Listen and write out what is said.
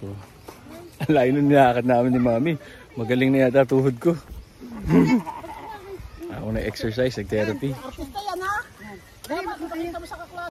So, ang layo nung nilakad namin ni Mami. Magaling na yata tuhod ko. Ako na exercise, nag-therapy. Artista yan ha. Dapat makita mo sa kakla.